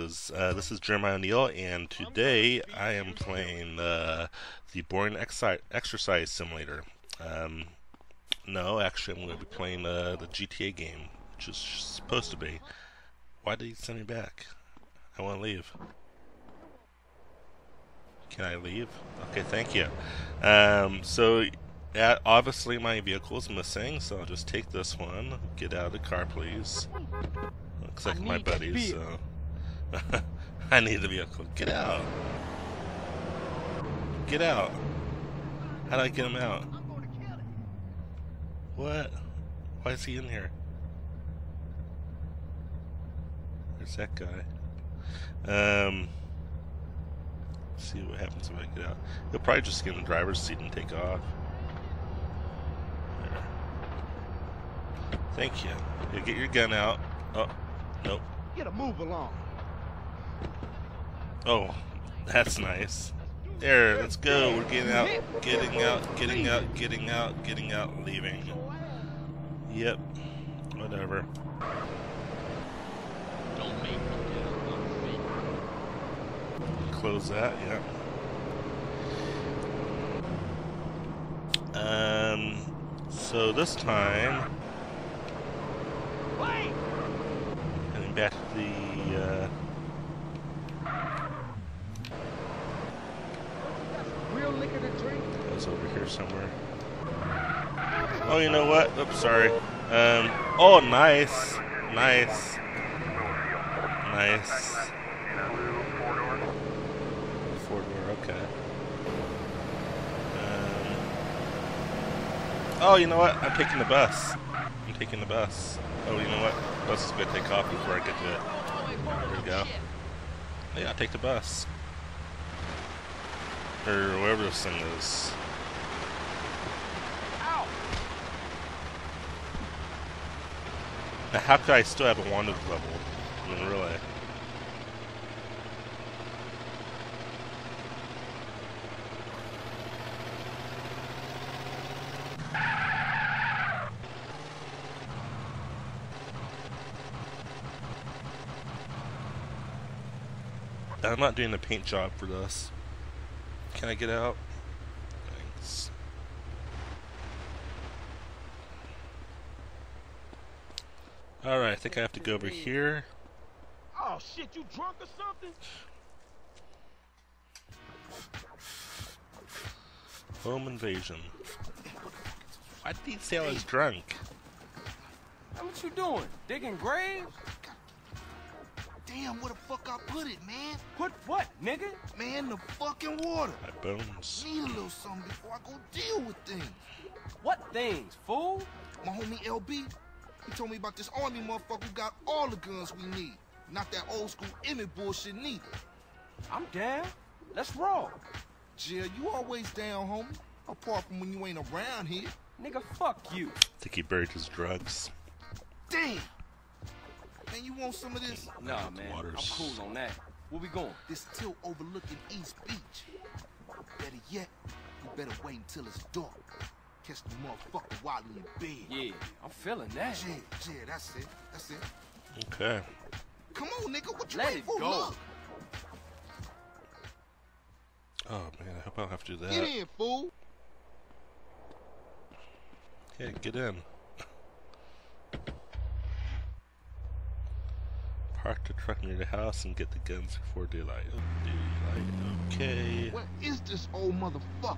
Uh, this is Jeremiah O'Neal, and today I am playing uh, the Boring Exercise Simulator. Um, no, actually, I'm going to be playing uh, the GTA game, which is supposed to be. Why did he send me back? I want to leave. Can I leave? Okay, thank you. Um, so, obviously my vehicle is missing, so I'll just take this one. Get out of the car, please. Looks like my buddies, so... I need the vehicle. Get out. Get out. How do I get him out? What? Why is he in here? There's that guy. Um, see what happens if I get out. He'll probably just get in the driver's seat and take off. There. Thank you. you get your gun out. Oh, nope. Get a move along. Oh, that's nice. There, let's go. We're getting out, getting out, getting out, getting out, getting out, leaving. Yep. Whatever. Close that, yeah. Um, so this time, heading back to the, uh, Over here somewhere. Oh, you know what? Oops, sorry. Um, oh, nice. Nice. Nice. Four door, okay. Um, oh, you know what? I'm taking the bus. I'm taking the bus. Oh, you know what? The bus is going to take off before I get to it. There we go. Yeah, take the bus. Or whatever this thing is. How could I still have a wanted level? I mean, really. I'm not doing the paint job for this. Can I get out? Thanks. Alright, I think I have to go over here. Oh shit, you drunk or something? Home invasion. Why did he say I was drunk? What you doing? Digging graves? Damn, where the fuck I put it, man? Put what, nigga? Man, the fucking water. My bones. Need a little something before I go deal with things. What things, fool? My homie LB, he told me about this army motherfucker who got all the guns we need. Not that old school Emmett bullshit neither. I'm down. Let's roll. Jill, you always down, homie. Apart from when you ain't around here. Nigga, fuck you. I think he buried his drugs. Damn! Man, you want some of this? Nah, man. I'm cool on that. Where we going? This tilt overlooking East Beach. Better yet, you better wait until it's dark. Catch the motherfucker while in bed. Yeah, I'm feeling that. Yeah, yeah, that's it. That's it. Okay. Come on, nigga. What you Let waiting for? go. Look. Oh man, I hope I don't have to do that. Get in, fool. Yeah, get in. Park the truck near the house and get the guns before daylight. Daylight, okay. Where is this old motherfucker?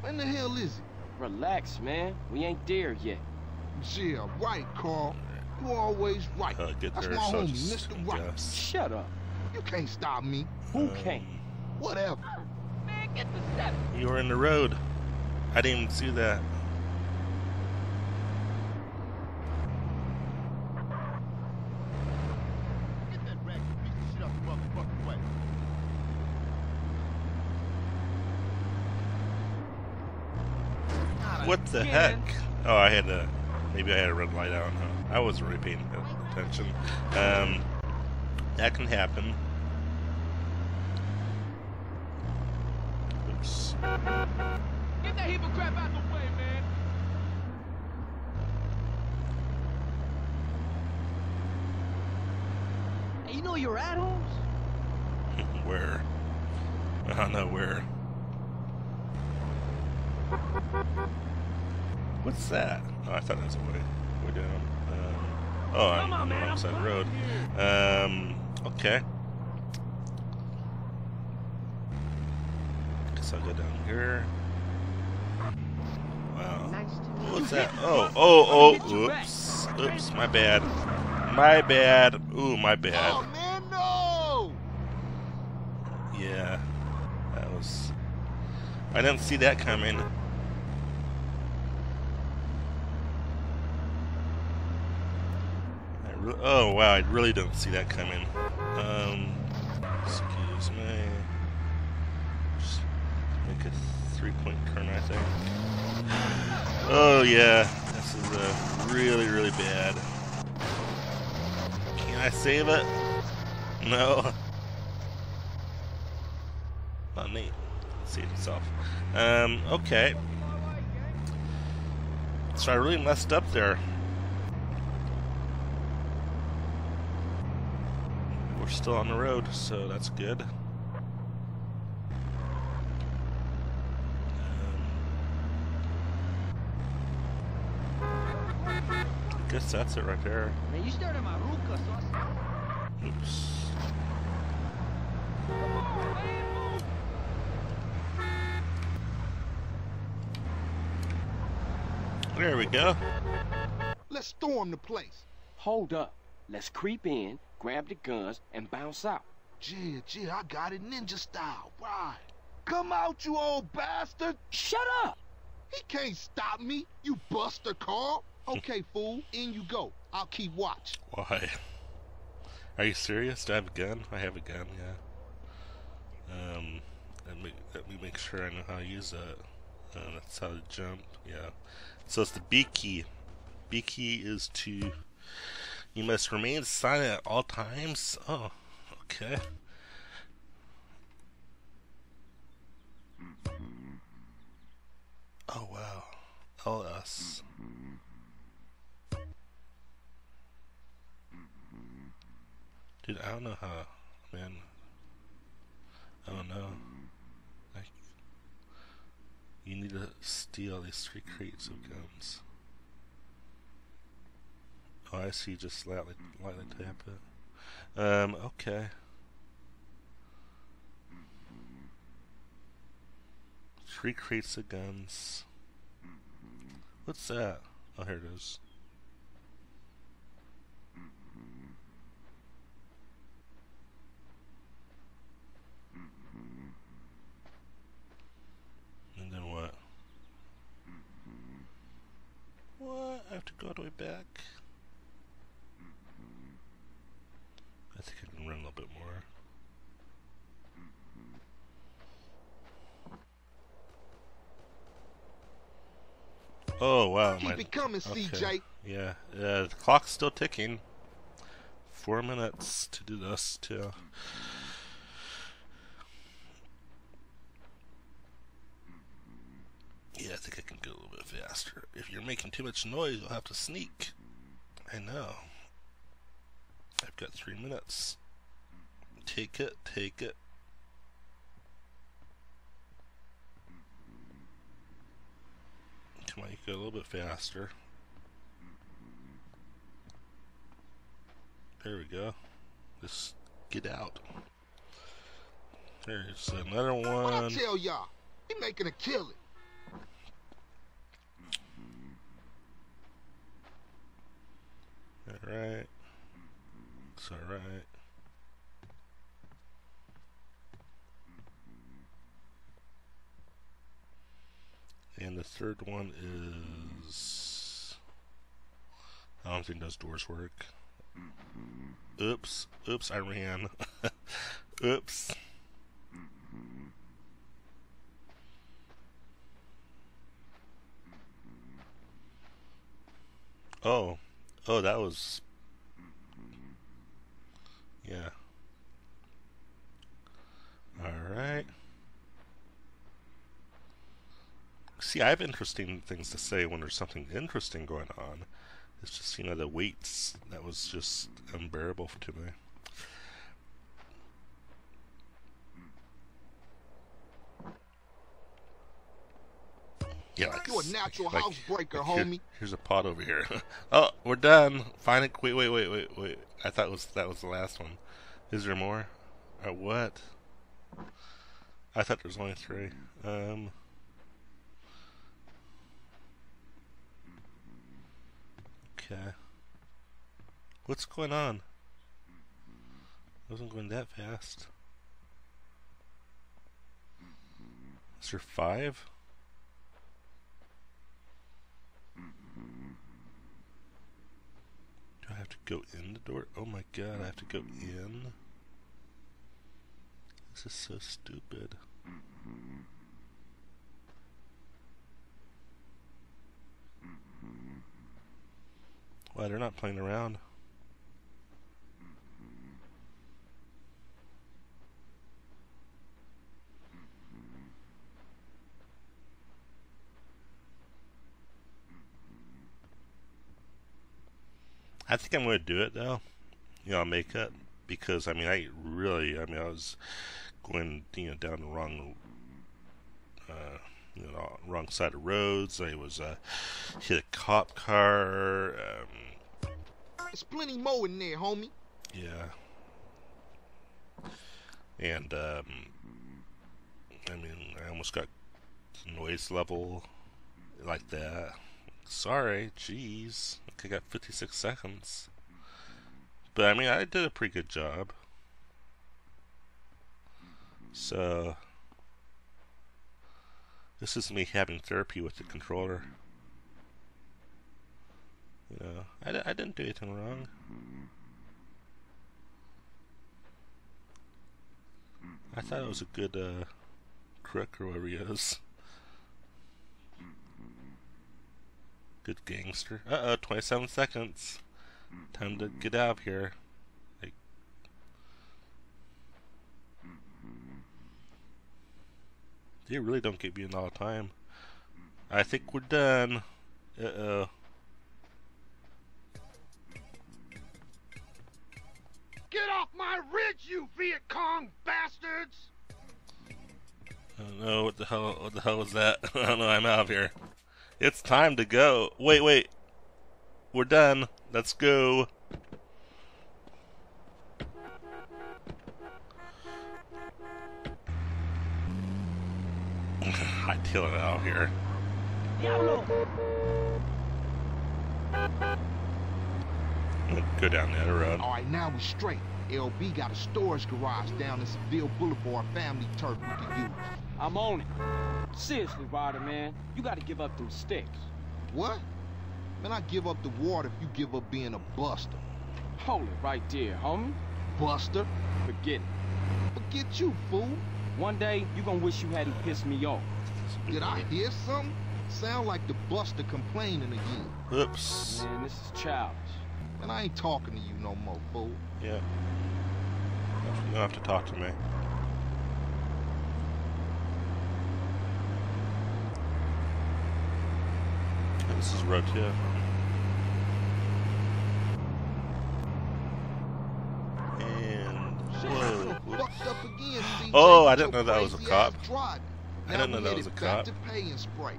When the hell is he? Relax, man. We ain't there yet. Yeah, right, Carl. You always right. Uh, get That's my so homie, just, Mr. Right. yes. Shut up. You can't stop me. Who Um, can't? Whatever. Man, get the step. You were in the road. I didn't even see that. Get that raggedy piece of shit off the motherfucking way. What the heck? Oh, I had a Maybe I had a red light. I don't. I wasn't really paying attention. Um, that can happen. Oops. Get that heap of crap out the way, man. Hey, you know your at homes? where. I don't know where. What's that? Oh, I thought that was a way, way down. Um, oh, I'm on the wrong side of the road. Um, okay. Guess I'll go down here. Wow. What's that? Oh, oh, oh, oops. Oops, my bad. My bad. Ooh, my bad. Oh man, no! Yeah. That was... I didn't see that coming. I re- oh, wow, I really didn't see that coming. Um, excuse me. Just make a three-point turn, I think. Oh, yeah. This is uh, really, really bad. Can I save it? No. Not neat. Let's see it itself. Um, okay. So I really messed up there. We're still on the road, so that's good. Um, I guess that's it right there. Man, you stared at my hookah, so Oops. There we go. Let's storm the place. Hold up. Let's creep in, grab the guns, and bounce out. Yeah, yeah, I got it ninja style. Right. Come out, you old bastard. Shut up! He can't stop me, you buster Carl. Okay, fool, in you go. I'll keep watch. Why? Are you serious? Do I have a gun? I have a gun, yeah. Um, let me, let me make sure I know how to use that. Uh, that's how to jump, yeah. So it's the B key. B key is to. You must remain silent at all times? Oh, okay. Oh, wow. LS. Dude, I don't know how, man. I don't know. Like, you need to steal these three crates of guns. I see. Just lightly, lightly tap it. Um, okay. Three crates of guns. What's that? Oh, here it is. And then what? What? I have to go all the way back? Run a little bit more. Oh wow, Keep my it coming, CJ. yeah, uh, the clock's still ticking. Four minutes to do this too. Yeah, I think I can go a little bit faster. If you're making too much noise, you'll have to sneak. I know. I've got three minutes. Take it, take it. Come on, you go a little bit faster. There we go. Just get out. There's another one. What I tell y'all? He making a killing. Alright. It's alright. And the third one is. I don't think those doors work. Mm-hmm. Oops. Oops, I ran. Oops. Mm-hmm. Oh. Oh, that was. Yeah. see, I have interesting things to say when there's something interesting going on. It's just, you know, the weights, that was just unbearable to me. Yeah, like, you a natural like, housebreaker, like homie. Here, here's a pot over here. oh, we're done. Find it. Wait, wait, wait, wait, wait. I thought was that was the last one. Is there more? Or what? I thought there was only three. Um. Okay. What's going on? I wasn't going that fast. Is there five? Do I have to go in the door? Oh my god, I have to go in? This is so stupid. Why, they're not playing around. I think I'm going to do it though. You know, make it because I mean, I really, I mean, I was going, you know, down the wrong, uh, you know, wrong side of roads. I was uh, hit a cop car. Um, There's plenty more in there, homie. yeah, and um, I mean, I almost got noise level like that. Sorry, jeez. I got 56 seconds. But I mean, I did a pretty good job. So, this is me having therapy with the controller. You know, I, I didn't do anything wrong. I thought it was a good uh, crook or whatever he is. Good gangster. Uh oh, 27 seconds. Time to get out of here. They really don't give you of time. I think we're done. Uh oh. Get off my ridge, you Viet Cong bastards! I don't know what the hell. What the hell was that? I don't know. I'm out of here. It's time to go. Wait, wait. We're done. Let's go. Hightail it out here. I'm gonna go down the other road. All right, now we're straight. LB got a storage garage down in Seville Boulevard family turf we can use. I'm on it. Seriously, Ryder, man. You gotta give up them sticks. What? Man, I give up the water if you give up being a buster. Hold it right there, homie. Buster? Forget it. Forget you, fool. One day, you gonna wish you hadn't pissed me off. Did I hear something? Sound like the buster complaining again. Oops. Man, this is childish. And I ain't talking to you no more, fool. Yeah. You don't have to talk to me. This is road two. And whoa. I done fucked up again, CJ, Oh, I didn't know that was a crazy cop. Ass. I Now didn't know we that was a headed back cop. to pay and spray.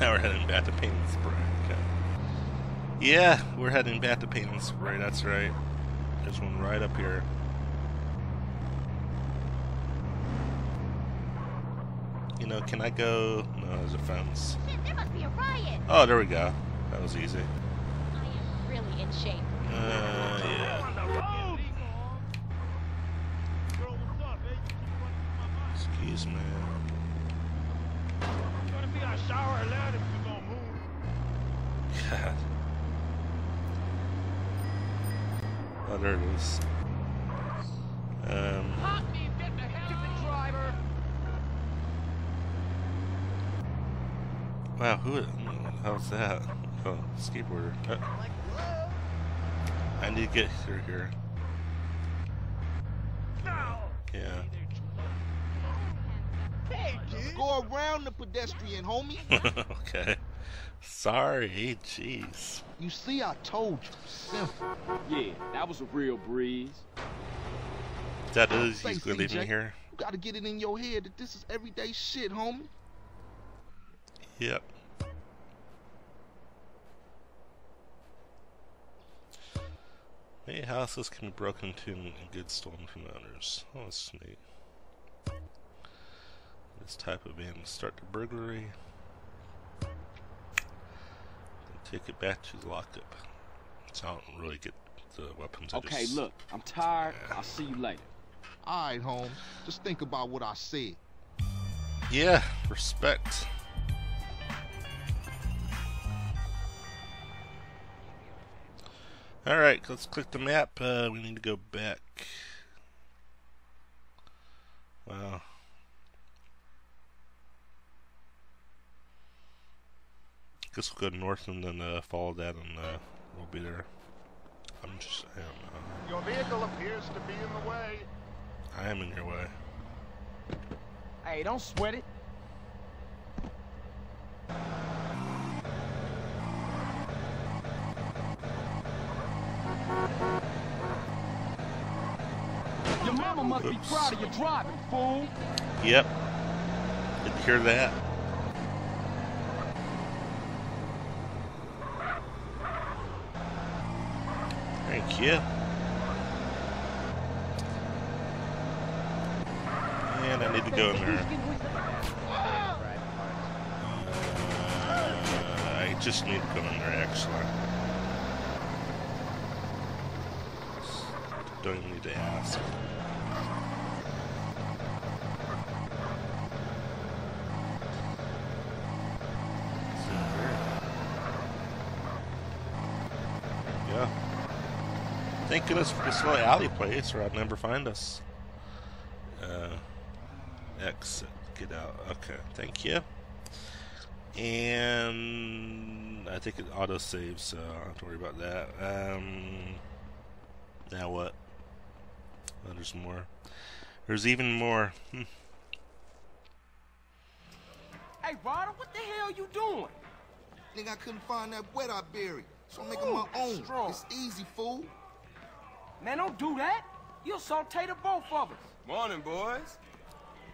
Now we're heading back to Pay and Spray. Okay. Yeah, we're heading back to Pay and Spray. That's right. There's one right up here. You know, can I go? No, there's a fence. Shit, there must be a riot. Oh, there we go. That was easy. I am really in shape. Uh, yeah. On the road! Girl, what's up? Excuse me. You gonna be our shower lad if you gonna move. God. There it is. Um, Hot me, get the hell driver! wow, who? How's that? Oh, skateboarder. Uh, I need to get through here. Yeah. Hey, dude! Go around the pedestrian, homie. okay. Sorry. Jeez. You see, I told you. Simple. Yeah, that was a real breeze. That is. Say, He's going to leave me here. You gotta get it in your head that this is everyday shit, homie. Yep. Many houses can be broken into and goods stolen from the owners. Oh, that's neat. This type of van start the burglary. Then take it back to the lockup. So I don't really get the weapons. I Okay, just- look, I'm tired. I'll see you later. All right, Holmes. Just think about what I said. Yeah, respect. Alright, let's click the map. Uh, we need to go back. Wow. Guess we'll go north and then uh, follow that and uh, we'll be there. I'm just, I don't. Your vehicle appears to be in the way. I am in your way. Hey, don't sweat it. Your mama must be proud of your driving, fool. Yep. Did you hear that? You. And I need to go in there. Uh, I just need to go in there actually. Don't need to ask. Yeah. Thank goodness for this little alley place, or I'd never find us. Uh, exit. Get out. Okay. Thank you. And I think it auto saves, so I don't have to worry about that. Um, now what? Oh, there's more. There's even more. Hmm. Hey, Ryder, what the hell you doing? Nigga, I couldn't find that wet I buried. So I'm making my own. strong. It's easy, fool. Man, don't do that. You'll saute the both of us. Morning, boys.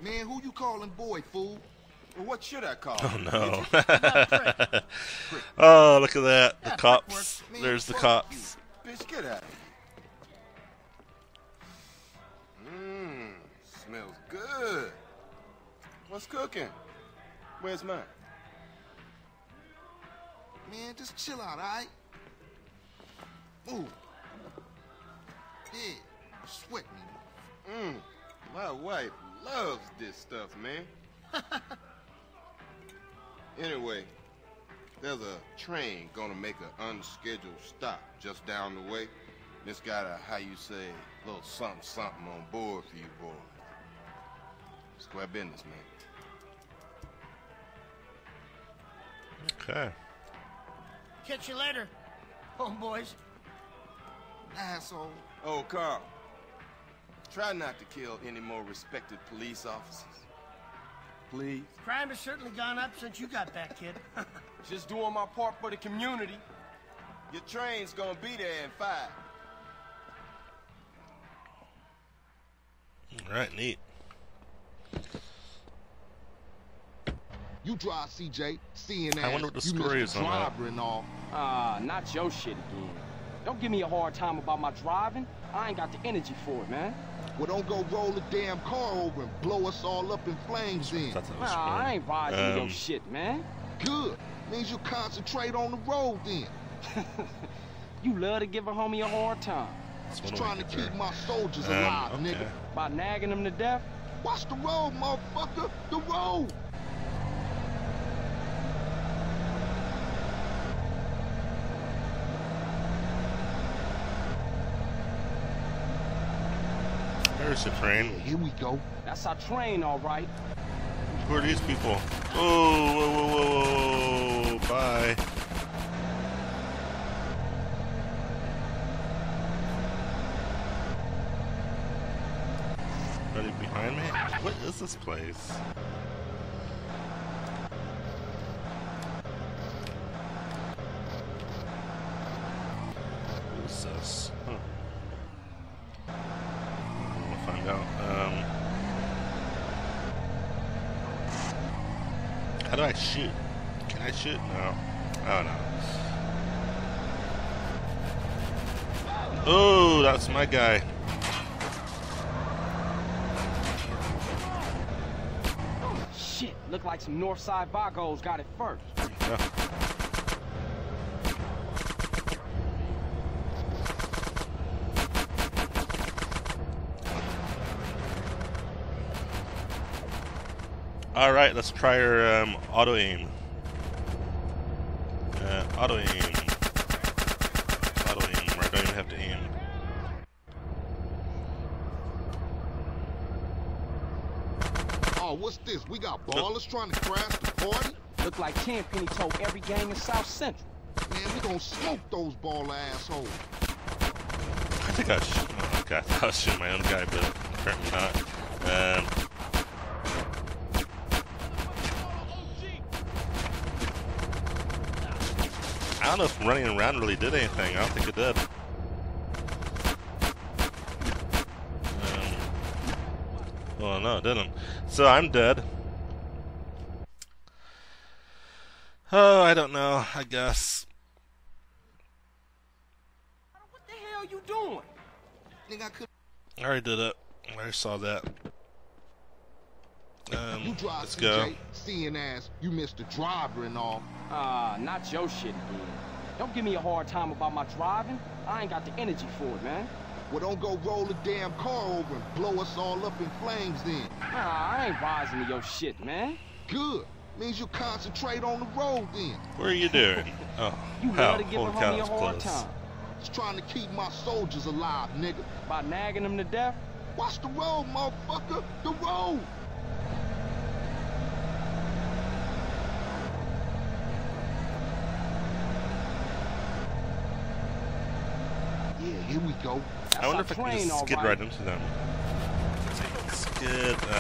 Man, who you calling boy, fool? Well, what should I call Oh no. oh, look at that. The cops. Man, There's the fuck cops. Bitch, get out of here. Mmm, smells good. What's cooking? Where's mine? Man, just chill out, alright? Move. Yeah, sweat me. Mmm, my wife loves this stuff, man. anyway, there's a train gonna make an unscheduled stop just down the way. It's got a, how you say, little something something on board for you boys. Square business, man. Okay. Catch you later, homeboys. Asshole. Oh, Carl. Try not to kill any more respected police officers. Please. Crime has certainly gone up since you got back, kid. Just doing my part for the community. Your train's gonna be there in five. Alright, neat. You drive, CJ. Seeing I wonder what the you story Mr. is on that. driver and all. Ah, not your shit again. Don't give me a hard time about my driving. I ain't got the energy for it, man. Well, don't go roll the damn car over and blow us all up in flames then. Thought that was Nah, I ain't riding with your Um, shit, man. Good. Means you concentrate on the road then. You love to give a homie a hard time That's Just trying to to keep get my soldiers there. alive, Um, nigga. by nagging them to death. Watch the road, motherfucker. The road. There's the train. Here we go. That's our train, all right. Who are these people? Whoa, whoa, whoa, whoa, whoa. Bye. Ready behind me? What is this place? Who's this? Huh. We'll find out. Um, how do I shoot? Can I shoot? No. Oh no. Oh, that's my guy. Shit, look like some Northside Vagos got it first. Yeah. All right, let's try our um, auto aim. Uh, auto aim. Auto aim. Where I don't even have to aim. Oh, what's this? We got ballers trying to crash the party? Look like Tenpenny told every gang in South Central. Man, we gonna smoke those baller assholes. I think I was. Oh, okay, I thought I was shooting my own guy, but apparently not. Um, I don't know if running around really did anything. I don't think it did. Um, well, no, it didn't. So I'm dead. Oh, I don't know. I guess. What the hell you doing? Nigga, I could I already did it. I already saw that. Um, you drive let's go. CJ, seeing as you missed the driver and all. Ah, not your shit again. Don't give me a hard time about my driving. I ain't got the energy for it, man. Well, don't go roll the damn car over and blow us all up in flames then. Nah, I ain't rising to your shit, man. Good. Means you concentrate on the road then. What are you doing? Oh, You hell, love to give a holy cow, homie a it's hard close. time. Just trying to keep my soldiers alive, nigga. By nagging them to death? Watch the road, motherfucker. The road. Yeah, here we go. I wonder if I can just skid all right right. into them. Skid. Uh,